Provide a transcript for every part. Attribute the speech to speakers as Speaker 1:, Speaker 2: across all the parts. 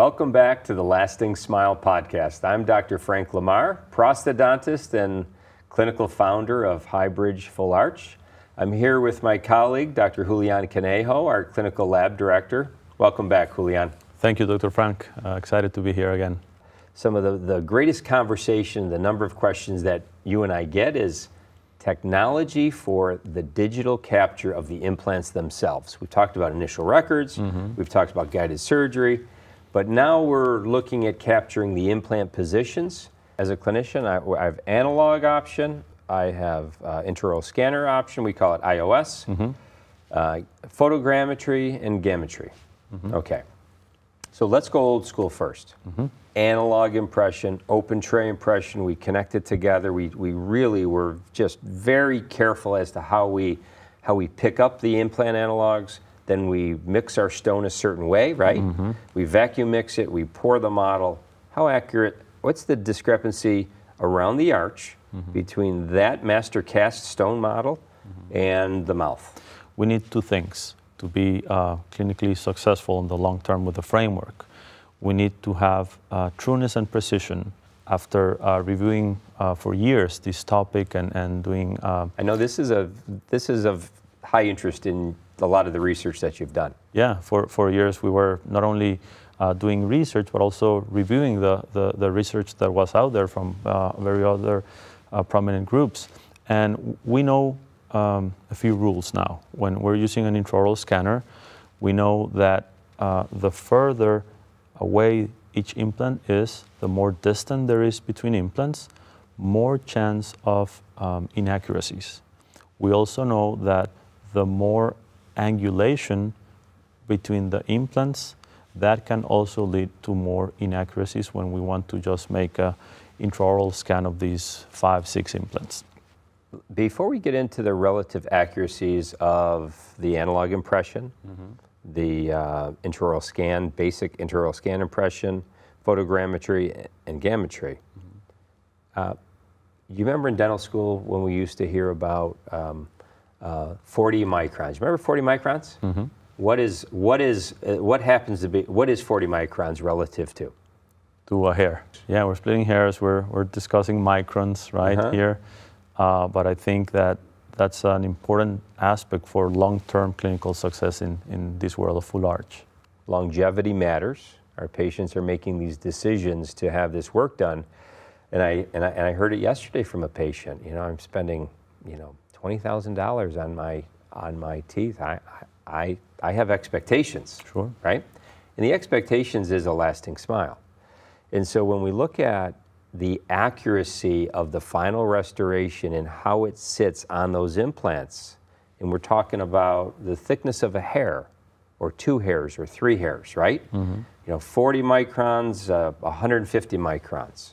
Speaker 1: Welcome back to the Lasting Smile podcast. I'm Dr. Frank LaMar, prosthodontist and clinical founder of Hybridge Full Arch. I'm here with my colleague, Dr. Julian Conejo, our clinical lab director. Welcome back, Julian.
Speaker 2: Thank you, Dr. Frank. Uh, excited to be here again.
Speaker 1: Some of the, the greatest conversation, the number of questions that you and I get is technology for the digital capture of the implants themselves. We've talked about initial records, mm-hmm. we've talked about guided surgery, but now we're looking at capturing the implant positions. As a clinician, I, I have analog option, I have uh, intraoral scanner option, we call it IOS, mm-hmm. uh, photogrammetry, and grammetry. Mm-hmm. Okay. So let's go old school 1st mm-hmm. Analog impression, open tray impression, we connected together. We, we really were just very careful as to how we, how we pick up the implant analogs then we mix our stone a certain way, right? Mm-hmm. We vacuum mix it, we pour the model. How accurate? What's the discrepancy around the arch mm-hmm. between that master cast stone model mm-hmm. and the mouth?
Speaker 2: We need two things to be uh, clinically successful in the long term with the framework. We need to have uh, trueness and precision after uh, reviewing uh, for years this topic and, and doing.
Speaker 1: Uh, I know this is a this is of high interest in a lot of the research that you've done.
Speaker 2: Yeah, for, for years we were not only uh, doing research, but also reviewing the, the, the, research that was out there from uh, very other uh, prominent groups. And we know um, a few rules now. When we're using an intraoral scanner, we know that uh, the further away each implant is, the more distant there is between implants, more chance of um, inaccuracies. We also know that the more angulation between the implants, that can also lead to more inaccuracies when we want to just make a intraoral scan of these five, six implants.
Speaker 1: Before we get into the relative accuracies of the analog impression, mm-hmm. the uh, intraoral scan, basic intraoral scan impression, photogrammetry, and grammetry, mm-hmm. uh, you remember in dental school when we used to hear about um, uh, 40 microns. Remember 40 microns? Mm-hmm. What is what is uh, what happens to be what is 40 microns relative to?
Speaker 2: To a hair. Yeah, we're splitting hairs. We're we're discussing microns right uh-huh. here, uh, but I think that that's an important aspect for long-term clinical success in in this world of full arch.
Speaker 1: Longevity matters. Our patients are making these decisions to have this work done, and I and I, and I heard it yesterday from a patient. You know, I'm spending you know twenty thousand dollars on my on my teeth. I, I I have expectations.
Speaker 2: Sure.
Speaker 1: Right, and the expectations is a lasting smile. And so when we look at the accuracy of the final restoration and how it sits on those implants, and we're talking about the thickness of a hair, or two hairs, or three hairs, right? Mm-hmm. You know, 40 microns, uh, 150 microns.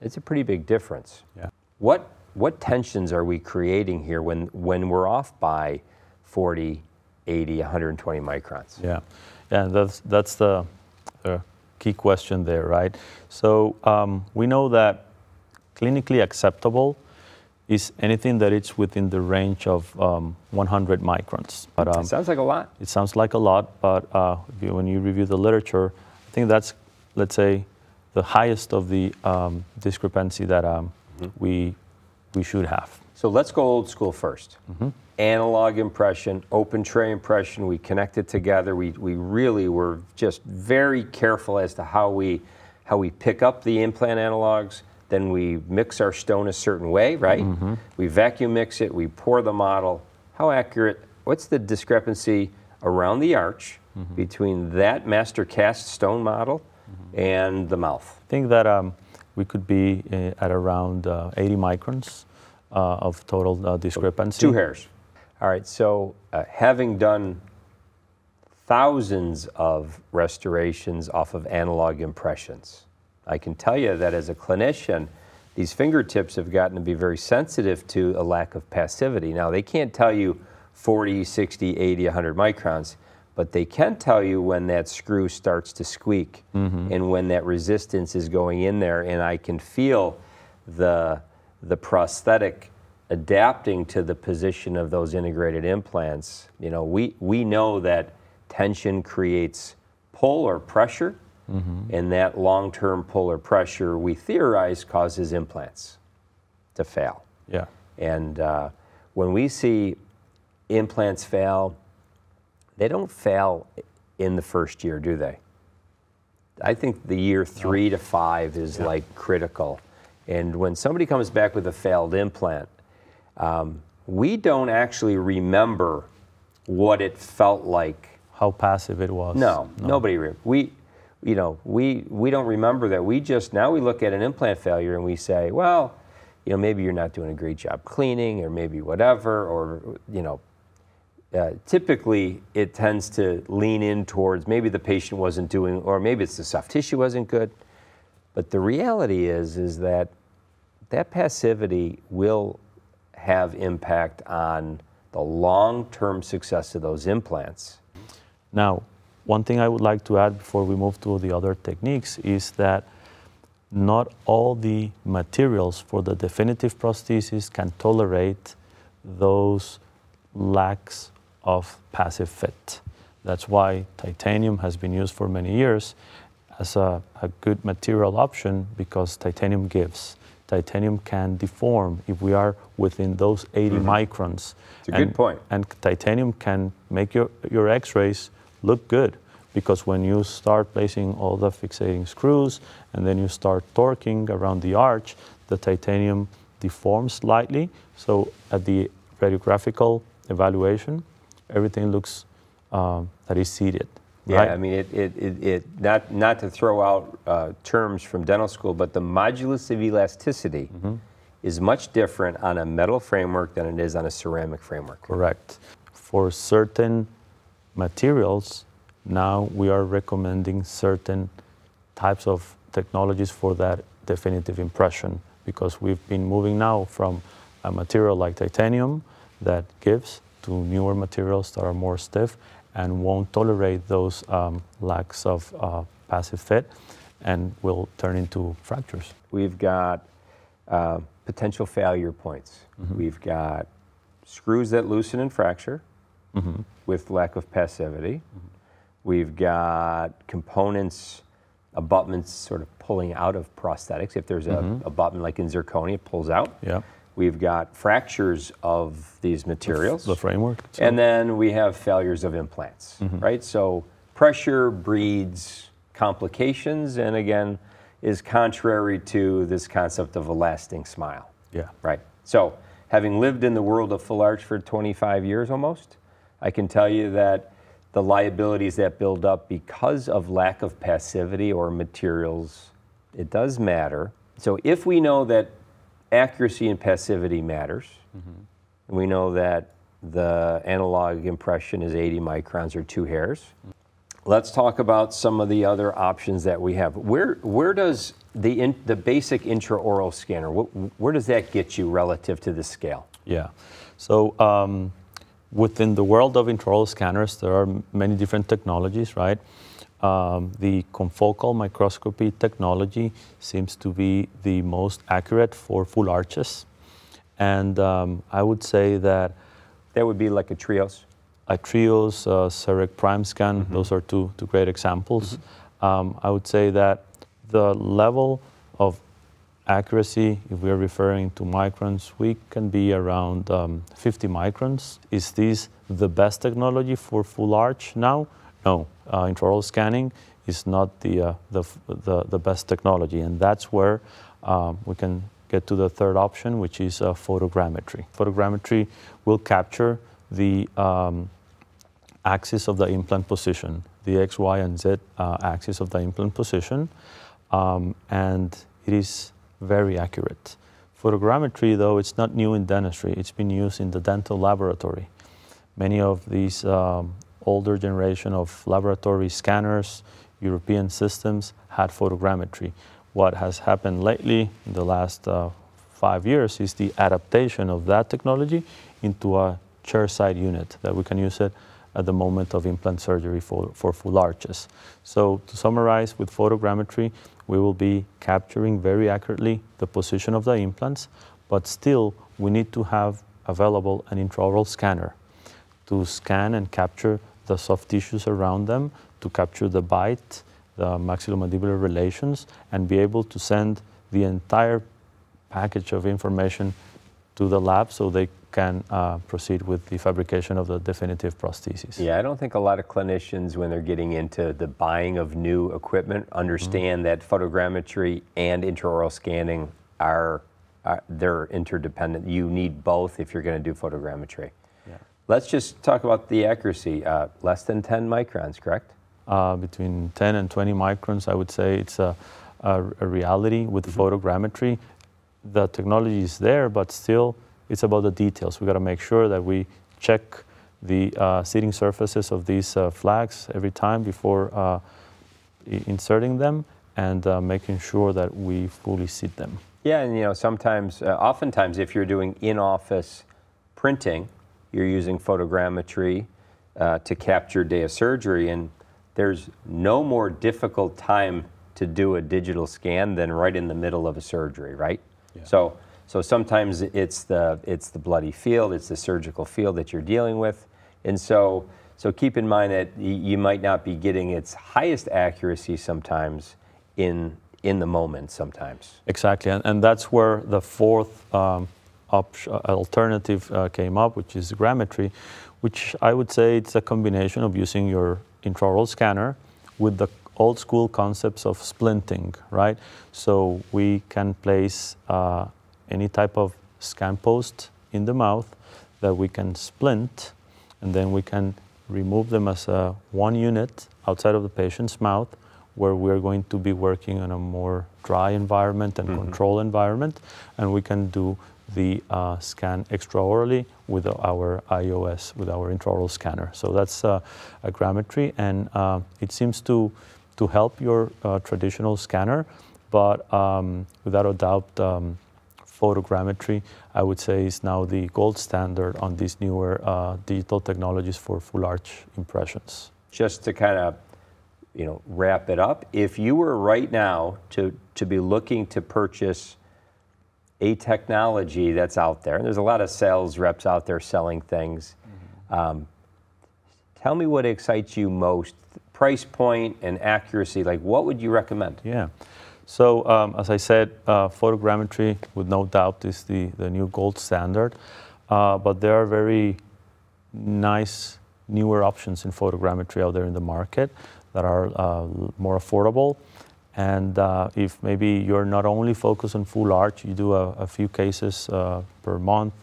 Speaker 1: It's a pretty big difference.
Speaker 2: Yeah.
Speaker 1: What what tensions are we creating here when, when we're off by 40, 80, 120 microns?
Speaker 2: Yeah, yeah, that's, that's the, the key question there, right? So um, we know that clinically acceptable is anything that is within the range of um, 100 microns.
Speaker 1: But, um, it sounds like a lot.
Speaker 2: It sounds like a lot, but uh, you, when you review the literature, I think that's, let's say, the highest of the um, discrepancy that um, mm-hmm. we we should have.
Speaker 1: So let's go old school 1st mm-hmm. Analog impression, open tray impression, we connected together. We, we really were just very careful as to how we, how we pick up the implant analogs. Then we mix our stone a certain way, right? Mm-hmm. We vacuum mix it, we pour the model. How accurate? What's the discrepancy around the arch mm-hmm. between that master cast stone model mm-hmm. and the mouth?
Speaker 2: I think that um, we could be uh, at around uh, 80 microns uh, of total discrepancy.
Speaker 1: Two hairs. All right, so having done thousands of restorations off of analog impressions, I can tell you that as a clinician, these fingertips have gotten to be very sensitive to a lack of passivity. Now, they can't tell you 40, 60, 80, 100 microns but they can tell you when that screw starts to squeak mm-hmm. and when that resistance is going in there and i can feel the the prosthetic adapting to the position of those integrated implants you know we we know that tension creates pull or pressure and that long-term pull or pressure, we theorize, causes implants to fail.
Speaker 2: Yeah.
Speaker 1: And uh, when we see implants fail, they don't fail in the first year, do they? I think the year three to five is like critical. And when somebody comes back with a failed implant, um, we don't actually remember what it felt like.
Speaker 2: How passive it was.
Speaker 1: No, nobody. Re- we, you know, we we don't remember that. We just now we look at an implant failure and we say, well, you know, maybe you're not doing a great job cleaning, or maybe whatever, or you know, uh, typically it tends to lean in towards maybe the patient wasn't doing, or maybe it's the soft tissue wasn't good. But the reality is, is that that passivity will have impact on the long-term success of those implants.
Speaker 2: Now, one thing I would like to add before we move to the other techniques is that not all the materials for the definitive prosthesis can tolerate those lacks of passive fit. That's why titanium has been used for many years as a, a good material option because titanium gives. Titanium can deform if we are within those 80 mm-hmm. microns.
Speaker 1: It's a good point.
Speaker 2: And titanium can make your, your x-rays look good because when you start placing all the fixating screws and then you start torquing around the arch, the titanium deforms slightly. So at the radiographical evaluation, everything looks um, that is seated.
Speaker 1: Yeah,
Speaker 2: right?
Speaker 1: I mean, it, it, it, it not, not to throw out uh, terms from dental school, but the modulus of elasticity is much different on a metal framework than it is on a ceramic framework.
Speaker 2: Correct. For certain materials, now we are recommending certain types of technologies for that definitive impression because we've been moving now from a material like titanium that gives to newer materials that are more stiff and won't tolerate those um, lacks of uh, passive fit and will turn into fractures.
Speaker 1: We've got uh, potential failure points. We've got screws that loosen and fracture with lack of passivity. We've got components, abutments sort of pulling out of prosthetics. If there's a abutment like in zirconia, it pulls out.
Speaker 2: Yeah.
Speaker 1: We've got fractures of these materials.
Speaker 2: The framework.
Speaker 1: And then we have failures of implants, right? So pressure breeds complications, and again, is contrary to this concept of a lasting smile,
Speaker 2: yeah.
Speaker 1: right? So, having lived in the world of full arch for 25 years almost, I can tell you that the liabilities that build up because of lack of passivity or materials, it does matter. So, if we know that accuracy and passivity matters, and we know that the analog impression is 80 microns or two hairs. Let's talk about some of the other options that we have. Where, where does the, in, the basic intraoral scanner, wh- where does that get you relative to the scale?
Speaker 2: Yeah. So um, within the world of intraoral scanners, there are many different technologies, right? Um, the confocal microscopy technology seems to be the most accurate for full arches. And um, I would say that
Speaker 1: That would be like a Trios.
Speaker 2: a Trios, uh, CEREC Prime Scan, those are two, two great examples. Um, I would say that the level of accuracy, if we're referring to microns, we can be around um, 50 microns. Is this the best technology for full arch now? No. Uh, intraoral scanning is not the, uh, the, the, the best technology, and that's where um, we can get to the third option, which is uh, photogrammetry. Photogrammetry will capture the um, axis of the implant position, the X, Y, and Z uh, axis of the implant position, um, and it is very accurate. Photogrammetry, though, it's not new in dentistry. It's been used in the dental laboratory. Many of these um, older generation of laboratory scanners, European systems, had photogrammetry. What has happened lately in the last uh, five years is the adaptation of that technology into a chairside unit that we can use it at the moment of implant surgery for, for full arches. So to summarize, with photogrammetry, we will be capturing very accurately the position of the implants, but still we need to have available an intraoral scanner to scan and capture the soft tissues around them, to capture the bite the maxillomandibular relations, and be able to send the entire package of information to the lab so they can uh, proceed with the fabrication of the definitive prosthesis.
Speaker 1: Yeah, I don't think a lot of clinicians, when they're getting into the buying of new equipment, understand mm-hmm. that photogrammetry and intraoral scanning are, are, they're interdependent. You need both if you're going to do photogrammetry. Yeah. Let's just talk about the accuracy. Uh, less than 10 microns, correct?
Speaker 2: Uh, between 10 and 20 microns, I would say it's a, a, a reality with mm-hmm. photogrammetry. The technology is there, but still it's about the details. We got to make sure that we check the uh, seating surfaces of these uh, flags every time before uh, inserting them and uh, making sure that we fully seat them.
Speaker 1: Yeah, and you know, sometimes, uh, oftentimes, if you're doing in-office printing, you're using photogrammetry uh, to capture day of surgery, and there's no more difficult time to do a digital scan than right in the middle of a surgery, right? Yeah. So so sometimes it's the, it's the bloody field, it's the surgical field that you're dealing with. And so, so keep in mind that you might not be getting its highest accuracy sometimes in, in the moment sometimes.
Speaker 2: Exactly, and, and that's where the fourth um, alternative uh, came up, which is grammetry, which I would say it's a combination of using your intraoral scanner with the old school concepts of splinting, right? So we can place uh, any type of scan post in the mouth that we can splint and then we can remove them as a one unit outside of the patient's mouth where we're going to be working in a more dry environment and mm-hmm. control environment and we can do the uh, scan extraorally with our IOS, with our intraoral scanner. So that's uh, a grammetry and uh, it seems to, to help your uh, traditional scanner, but um, without a doubt, um, photogrammetry, I would say, is now the gold standard on these newer uh, digital technologies for full arch impressions.
Speaker 1: Just to kind of you know, wrap it up, if you were right now to, to be looking to purchase a technology that's out there, and there's a lot of sales reps out there selling things, mm-hmm. um, tell me what excites you most, price point and accuracy, like what would you recommend?
Speaker 2: Yeah. So um, as I said, uh, photogrammetry with no doubt is the, the new gold standard, uh, but there are very nice newer options in photogrammetry out there in the market that are uh, more affordable. And uh, if maybe you're not only focused on full arch, you do a, a few cases uh, per month,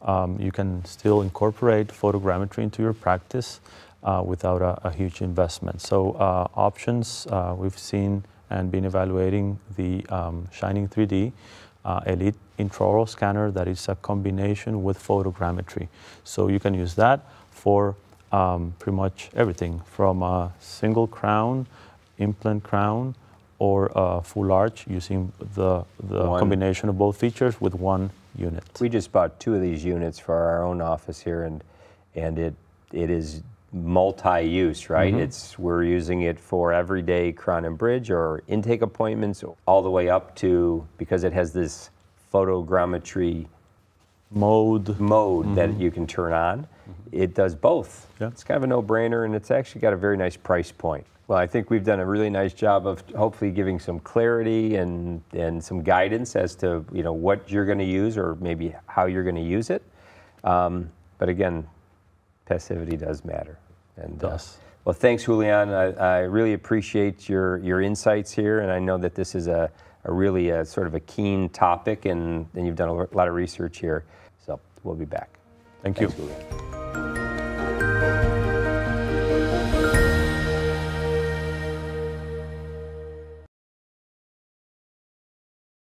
Speaker 2: um, you can still incorporate photogrammetry into your practice without a, a, huge investment. So options we've seen and been evaluating the um, Shining 3D uh, Elite intraoral scanner that is a combination with photogrammetry. So you can use that for um, pretty much everything from a single crown, implant crown, or a full arch using the, the combination of both features with one unit.
Speaker 1: We just bought two of these units for our own office here and, and it, it is multi-use, right? Mm-hmm. It's we're using it for everyday crown and bridge or intake appointments, all the way up to because it has this photogrammetry
Speaker 2: mode
Speaker 1: mode mm-hmm. that you can turn on. Mm-hmm. It does both. Yeah. It's kind of a no-brainer, and it's actually got a very nice price point. Well, I think we've done a really nice job of hopefully giving some clarity and, and some guidance as to you know what you're going to use or maybe how you're going to use it. Um, but again, passivity does matter.
Speaker 2: And, uh,
Speaker 1: well, thanks, Julian. I, I, really appreciate your, your insights here, and I know that this is a, a really a, sort of a keen topic, and, and you've done a lot of research here. So we'll be back.
Speaker 2: Thank
Speaker 1: thanks,
Speaker 2: you.
Speaker 1: Julian.